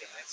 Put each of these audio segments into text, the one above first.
där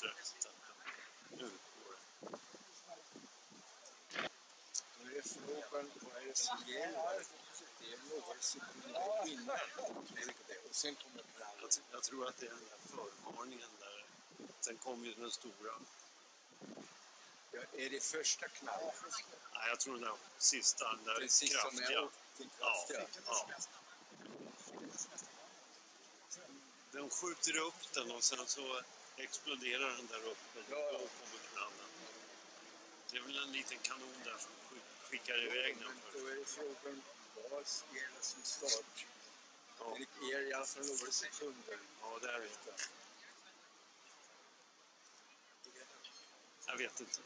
Gå nu går det. Nu är frågan vad är det som gäller? Det är några sekunder innan. Och sen kommer Jag, jag tror att det är den där förvarningen där. Sen kommer ju den stora. Ja, är det första knallen? Nej, jag tror den där sista, den där Den sista kraftiga. den Ja, ja. Den skjuter upp den och sen så exploderar den där uppe. Ja. Då kommer knallen. Det är väl en liten kanon där som skick- skickar iväg den. Då är frågan vad gäller som start? Ja, Det är alla fall några sekunder. ja det är det. Jag vet inte.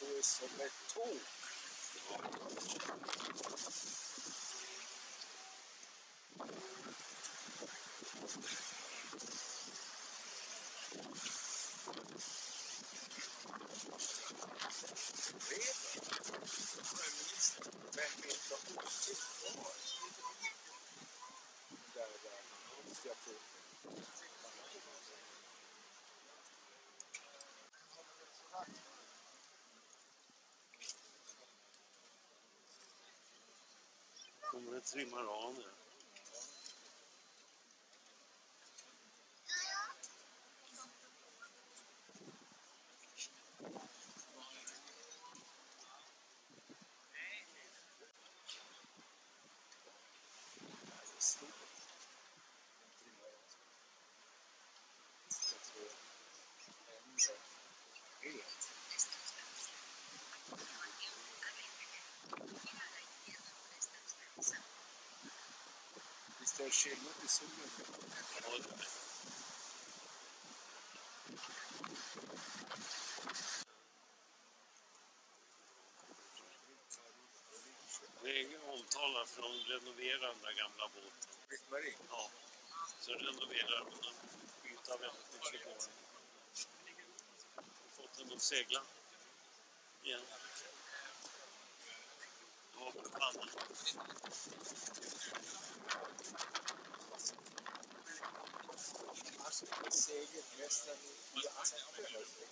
Han går som ett tåg. Redan. Sjöministern. Vem vet vad otyg var? Där, där. Ska jag på. Kommer det trimmaraner. Skillnad i solen? Ja, det är- omtalat för de renoverar den där gamla båten. Britt-Marie? Ja, så renoverar de den. Byta på den. Fått den att segla igen. Ja, med pannan. Alltså, segermästaren i Aspen.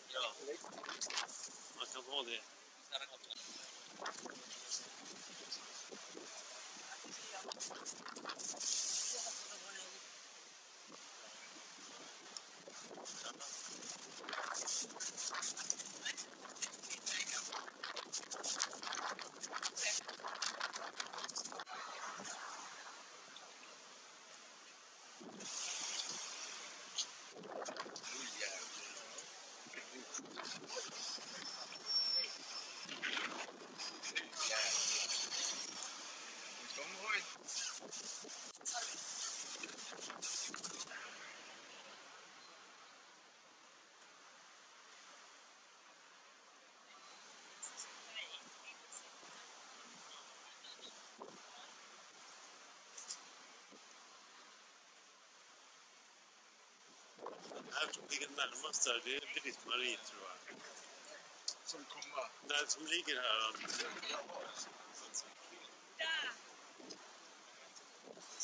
Ja. Riktigt. Man kan ha det. Här som ligger närmast där, det är Britt-Marie tror jag. Som kommer... Den som ligger här.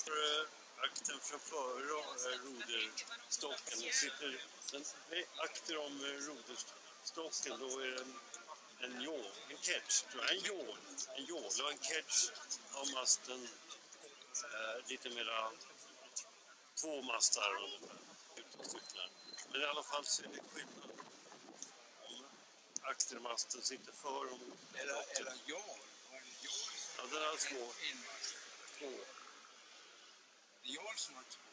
För akten framför eh, roderstocken sitter den nej, akter om eh, roderstocken då är det en, jål, en catch, tror jag. en jål, en jål och en catch av masten eh, lite mera två mastar ungefär. utstycklar. Men i alla fall så är det skillnad om aktermasten sitter för om Eller, eller jag Ja, den har två. två. Det är jag som har två.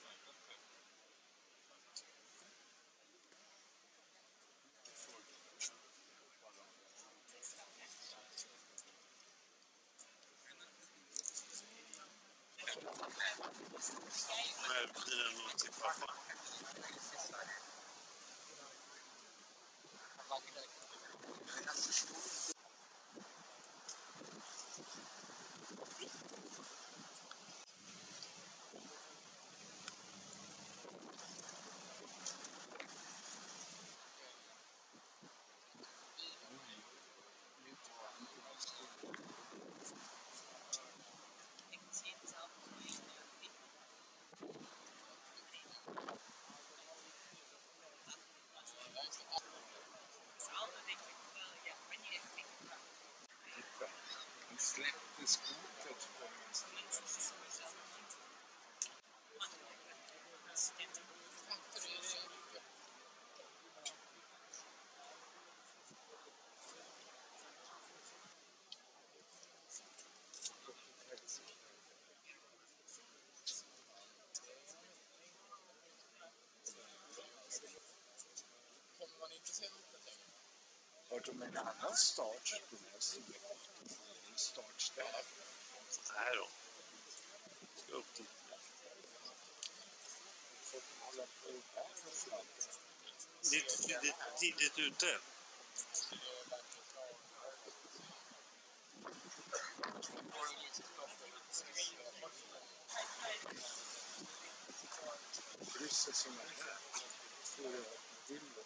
De en annan start? De här stora En startställe. Här då. Ska upp den. Får de hålla på här och fladdra? Lite tidigt, tidigt ute. Krysset som är här. Får jag bilden.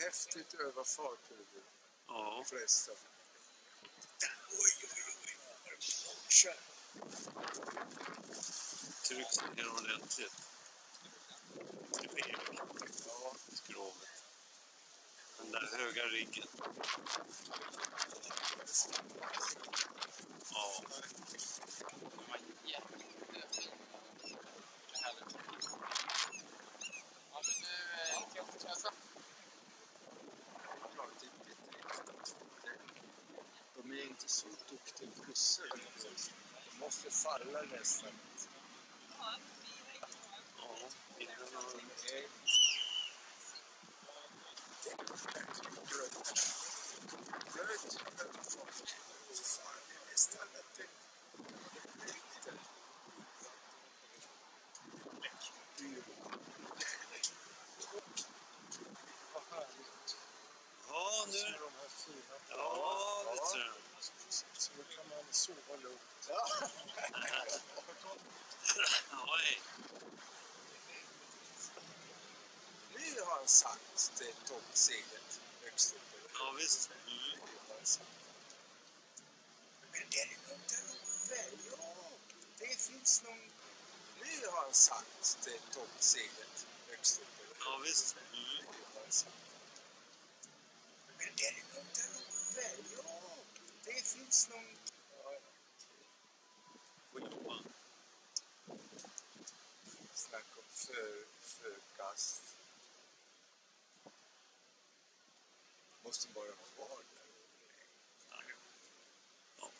häftigt över farthuvud Ja, förresten. Oj, oj, oj. Kör. trycks ner ordentligt. Väg. Ja, Skrovet. Den där höga riggen. Ja, De har jättefina... Härligt. Ja, men nu eh, kan jag fortsätta. klart det är inte De är inte så duktiga. De måste falla nästan. ja. Innan man är... Blött. Blött överfart. Fan, det är nästan Vad härligt. Ja, Så nu... de här fina Ja, det ser jag. Så nu kan man sova lugnt. Ja. Ja, hej. Nu har han sagt toppseglet högst upp. Ja, visst. Mm. Men däremot där uppe, ja. Det finns någon... Nu har han sagt det toppseglet högst upp. Ja, visst. Mm. Men däremot där uppe, ja. Det finns någon... Ja, Får jobba. Snack om för, förkast. Måste bara vara kvar där. Ja.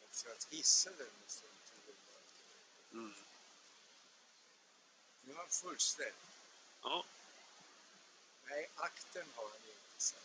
Men För att hissa den måste de tydligen vara Mm. Nu har han fullständigt. Ja. Nej, akten har han inte sagt.